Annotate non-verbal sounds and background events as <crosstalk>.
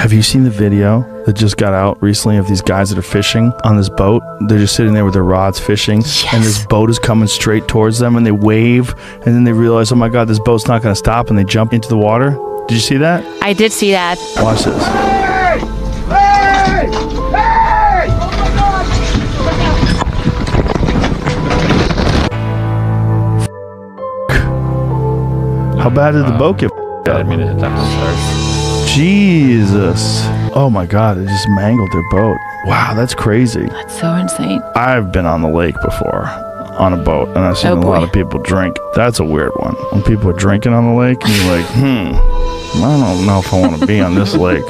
Have you seen the video that just got out recently of these guys that are fishing on this boat? They're just sitting there with their rods fishing, and this boat is coming straight towards them, and they wave, and then they realize, oh my god, this boat's not going to stop, and they jump into the water. Did you see that? I did see that. Watch this. How bad did the boat get? I didn't mean to hit that. I'm sorry. Jesus. Oh my God, it just mangled their boat. Wow, that's crazy. That's so insane. I've been on the lake before on a boat and I've seen Oh, a lot of people drink. That's a weird one. When people are drinking on the lake and you're like, hmm, I don't know if I want to be on this <laughs> lake.